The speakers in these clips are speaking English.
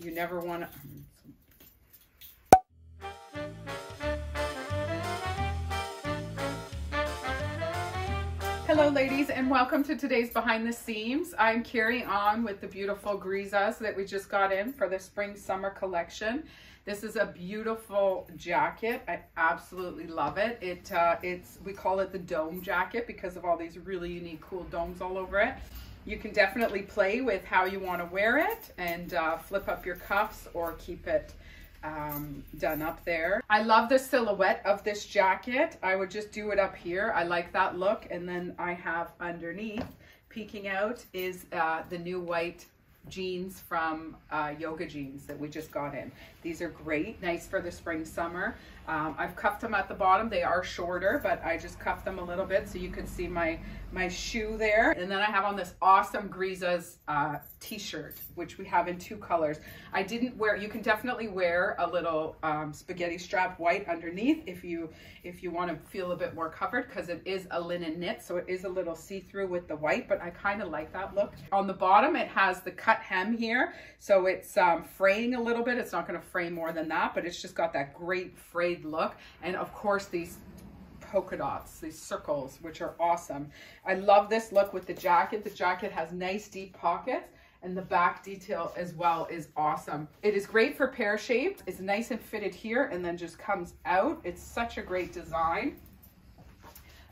You never want to, Hello ladies and welcome to today's Behind the Seams. I'm carrying on with the beautiful Grizas that we just got in for the spring summer collection. This is a beautiful jacket. I absolutely love it. It uh, It's, we call it the dome jacket because of all these really unique cool domes all over it. You can definitely play with how you want to wear it and uh, flip up your cuffs or keep it um, done up there. I love the silhouette of this jacket. I would just do it up here. I like that look. And then I have underneath peeking out is uh, the new white jeans from uh, Yoga Jeans that we just got in. These are great, nice for the spring, summer. Um, I've cuffed them at the bottom. They are shorter, but I just cuffed them a little bit so you can see my, my shoe there. And then I have on this awesome Grizas uh, t-shirt, which we have in two colors. I didn't wear, you can definitely wear a little um, spaghetti strap white underneath if you if you want to feel a bit more covered because it is a linen knit, so it is a little see-through with the white, but I kind of like that look. On the bottom, it has the cut hem here, so it's um, fraying a little bit. It's not going to fray more than that, but it's just got that great frayed look. And of course, these polka dots, these circles, which are awesome. I love this look with the jacket. The jacket has nice deep pockets and the back detail as well is awesome. It is great for pear shaped. It's nice and fitted here and then just comes out. It's such a great design.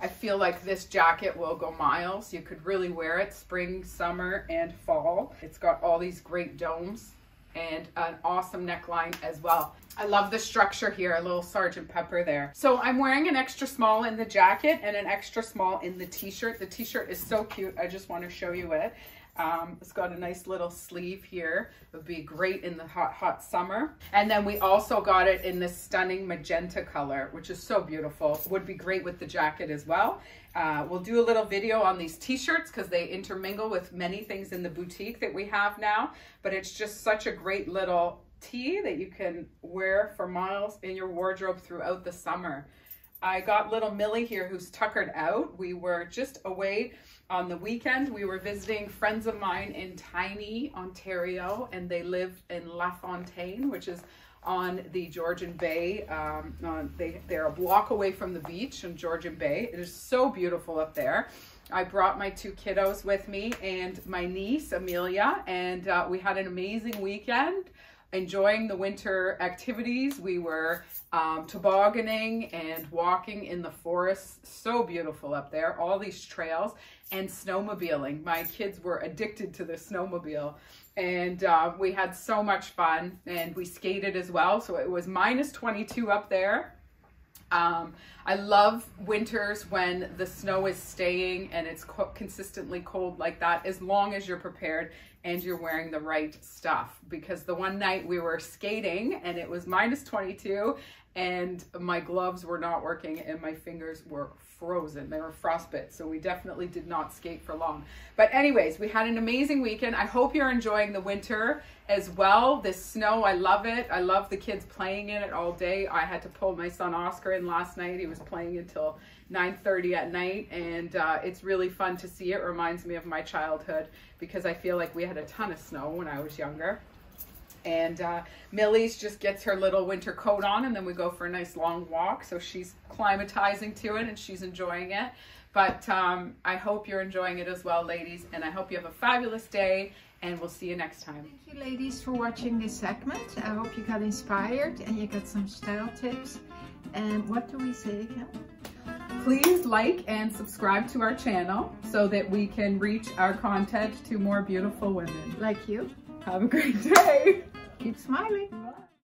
I feel like this jacket will go miles. You could really wear it spring, summer, and fall. It's got all these great domes and an awesome neckline as well. I love the structure here, a little Sergeant Pepper there. So I'm wearing an extra small in the jacket and an extra small in the t-shirt. The t-shirt is so cute. I just want to show you it. Um, it's got a nice little sleeve here. It would be great in the hot, hot summer. And then we also got it in this stunning magenta color, which is so beautiful. Would be great with the jacket as well. Uh, we'll do a little video on these t-shirts because they intermingle with many things in the boutique that we have now. But it's just such a great little tee that you can wear for miles in your wardrobe throughout the summer. I got little Millie here who's tuckered out. We were just away on the weekend. We were visiting friends of mine in Tiny, Ontario, and they live in LaFontaine, which is on the Georgian Bay. Um, on, they, they're a block away from the beach in Georgian Bay. It is so beautiful up there. I brought my two kiddos with me and my niece, Amelia, and uh, we had an amazing weekend enjoying the winter activities. We were um, tobogganing and walking in the forest. So beautiful up there, all these trails and snowmobiling. My kids were addicted to the snowmobile and uh, we had so much fun and we skated as well. So it was minus 22 up there. Um, I love winters when the snow is staying and it's co consistently cold like that, as long as you're prepared and you're wearing the right stuff. Because the one night we were skating and it was minus 22 and my gloves were not working and my fingers were frozen. They were frostbite, so we definitely did not skate for long. But anyways, we had an amazing weekend. I hope you're enjoying the winter as well. This snow, I love it. I love the kids playing in it all day. I had to pull my son Oscar in last night. He was playing until 9.30 at night, and uh, it's really fun to see. It reminds me of my childhood because I feel like we had a ton of snow when I was younger. And uh, Millie's just gets her little winter coat on and then we go for a nice long walk. So she's climatizing to it and she's enjoying it. But um, I hope you're enjoying it as well, ladies. And I hope you have a fabulous day and we'll see you next time. Thank you, ladies, for watching this segment. I hope you got inspired and you got some style tips. And what do we say again? Please like and subscribe to our channel so that we can reach our content to more beautiful women. Like you. Have a great day. Keep smiling.